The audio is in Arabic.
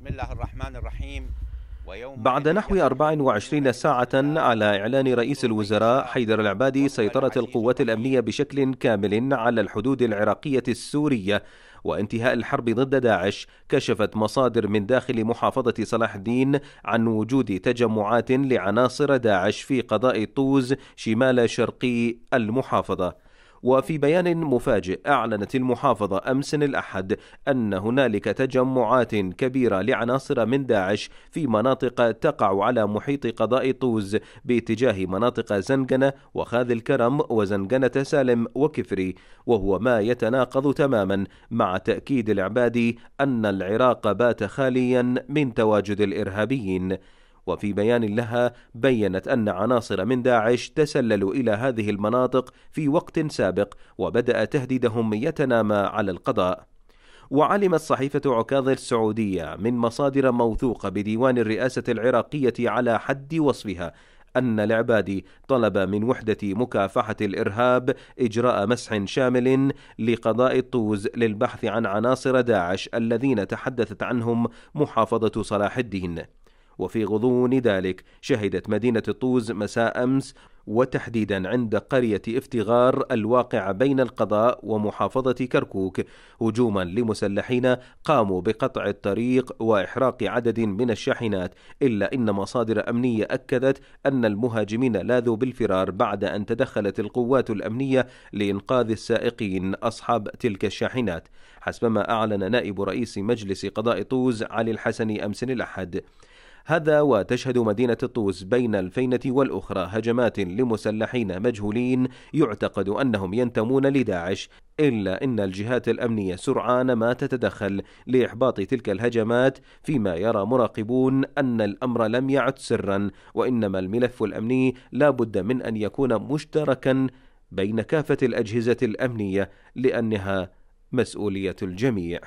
بسم الله الرحمن الرحيم. بعد نحو 24 ساعة على إعلان رئيس الوزراء حيدر العبادي سيطرة القوات الأمنية بشكل كامل على الحدود العراقية السورية. وانتهاء الحرب ضد داعش كشفت مصادر من داخل محافظة صلاح الدين عن وجود تجمعات لعناصر داعش في قضاء طوز شمال شرقي المحافظة. وفي بيان مفاجئ أعلنت المحافظة أمس الأحد أن هنالك تجمعات كبيرة لعناصر من داعش في مناطق تقع على محيط قضاء طوز باتجاه مناطق زنقنة وخاذ الكرم وزنقنة سالم وكفري وهو ما يتناقض تماما مع تأكيد العبادي أن العراق بات خاليا من تواجد الإرهابيين. وفي بيان لها بينت أن عناصر من داعش تسللوا إلى هذه المناطق في وقت سابق وبدأ تهديدهم يتنامى على القضاء. وعلمت صحيفة عكاظ السعودية من مصادر موثوقة بديوان الرئاسة العراقية على حد وصفها أن العبادي طلب من وحدة مكافحة الإرهاب إجراء مسح شامل لقضاء الطوز للبحث عن عناصر داعش الذين تحدثت عنهم محافظة صلاح الدين. وفي غضون ذلك شهدت مدينة طوز مساء أمس وتحديدا عند قرية افتغار الواقعة بين القضاء ومحافظة كركوك هجوما لمسلحين قاموا بقطع الطريق وإحراق عدد من الشاحنات إلا إن مصادر أمنية أكدت أن المهاجمين لاذوا بالفرار بعد أن تدخلت القوات الأمنية لإنقاذ السائقين أصحاب تلك الشاحنات. حسبما أعلن نائب رئيس مجلس قضاء طوز علي الحسني أمس الأحد. هذا وتشهد مدينة الطوس بين الفينة والأخرى هجمات لمسلحين مجهولين يعتقد أنهم ينتمون لداعش إلا أن الجهات الأمنية سرعان ما تتدخل لإحباط تلك الهجمات فيما يرى مراقبون أن الأمر لم يعد سرا وإنما الملف الأمني لا بد من أن يكون مشتركا بين كافة الأجهزة الأمنية لأنها مسؤولية الجميع.